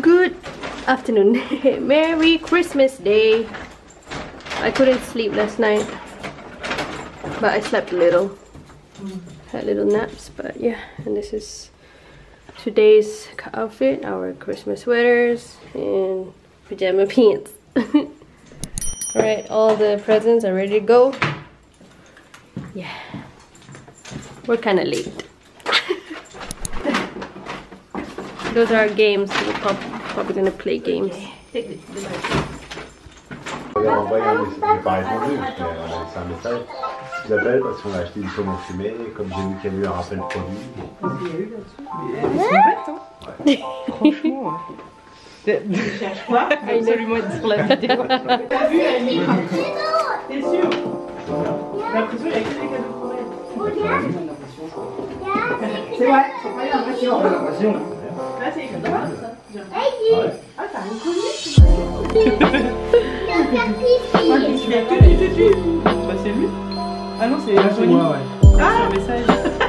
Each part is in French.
Good afternoon. Merry Christmas Day. I couldn't sleep last night. But I slept a little. Had little naps, but yeah. And this is today's outfit. Our Christmas sweaters and pajama pants. Alright, all the presents are ready to go. Yeah. We're kind of late. Those are our games. We're prob- probably gonna play games. On va envoyer un message. J'ai pas répondu, mais on a laissé un message. Je vous appelle parce qu'on a acheté une saumon fumée. Comme j'ai vu qu'il y a eu un rappel produit. Franchement. hein. Je cherche quoi Absolument être sur la vidéo. T'as vu, Annie T'es sûr? J'ai l'impression qu'il y a que des cadeaux pour elle. C'est vrai, c'est pas l'impression. Là, Ah, t'as reconnu Moi, je suis à tu, tu. Bah. Ah non, c'est Anthony. Ah, c'est un message.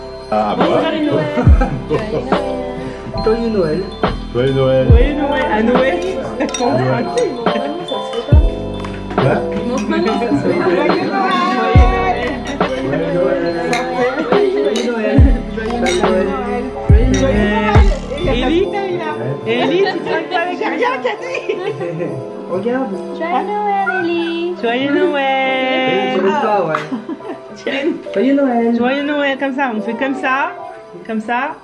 Ah Bon, bah. Joyeux Noël Joyeux Noël. Joyeux Noël. Joyeux Noël À Noël Quoi Ellie, Ellie, tu traînes pas avec rien, Cathy Regarde. Joyeux Noël, Ellie. Joyeux Je Noël le pas, ouais. Tiens. Joyeux Noël. Joyeux Noël, comme ça, on fait comme ça, comme ça,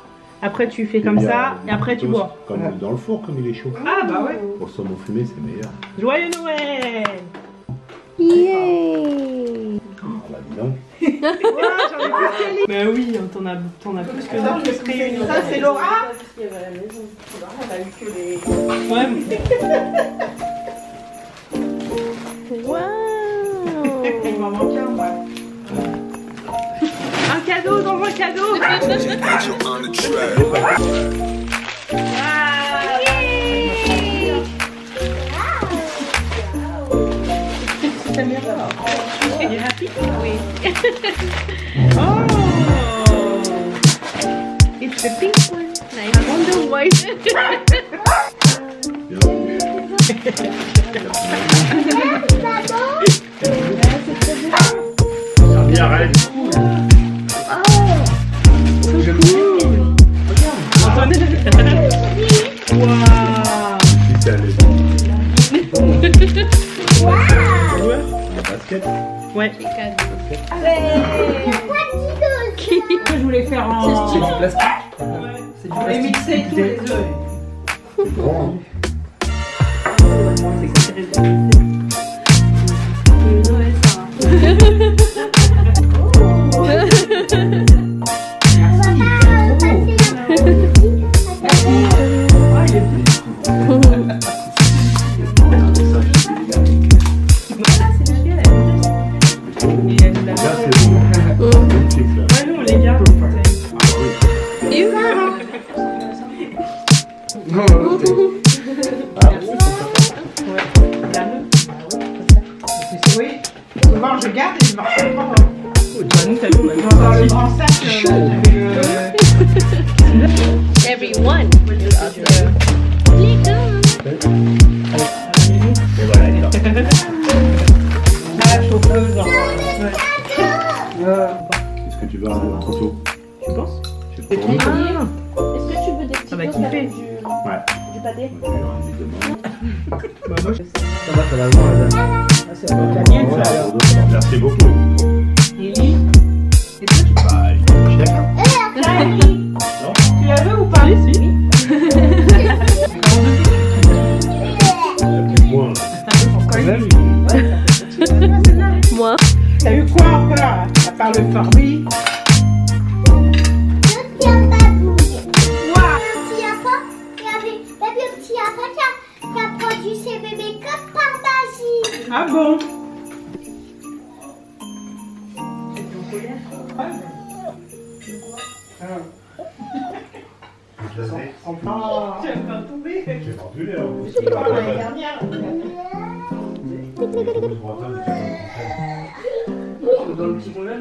après tu fais comme ça, et après tu bois. Comme dans le four, comme il est chaud. Ah bah ouais Pour le saumon fumé, c'est meilleur. Joyeux Noël Yay. Ah bah dis donc. Mais oui, t'en as, t'en as plus que nous tous réunis. Ça c'est Laura Ouais, cadeau dans un cadeau Oui. oh It's the pink one. I wonder why. Bien, arrête. Ouais. Que je voulais faire en. C'est du plastique. Ouais. C'est du plastique. mixer tous les œufs. C'est. Souvent je garde et je marche pas. Dans le grand sac, avec le- Everyone. Et voilà, il est là. la chauffeuse. genre, euh, Est-ce que tu veux un photo Tu penses tourner Est-ce que tu veux des petits Ça va kiffer. Ouais. du pâté Bah, moi, je- Ça va, ça va. Ah, c'est la mienne, ça. T'as eu quoi encore À part le Furby Petit il y avait petit qui a, qui a produit ses bébés comme par magie. Ah bon Je l'avais. Oh, tu vas pas tomber J'ai vendu hein. Tu parles l'année dernière. Dans le petit convent, là,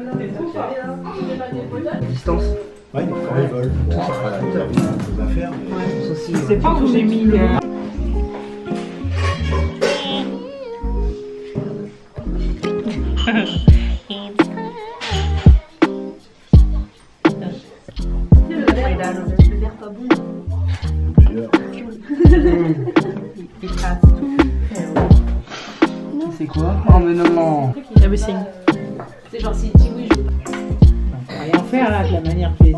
distance. Ouais, quand ils veulent. Voilà, à faire, mais. Aussi, Je sais pas où j'ai mis. C'est quoi? Oh, mais non Everything. Faut rien faire là de la manière que tu les.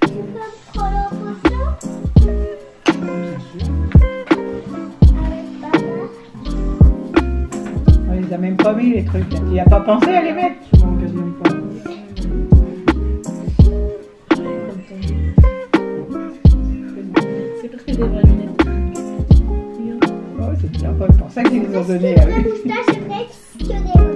Tu peux prendre en photo On les a même pas mis les trucs. y as pas pensé à les mettre pas. C'est parce que des vraies lunettes. Oh, c'est bien pas pour ça qu'ils nous ont donné à eux.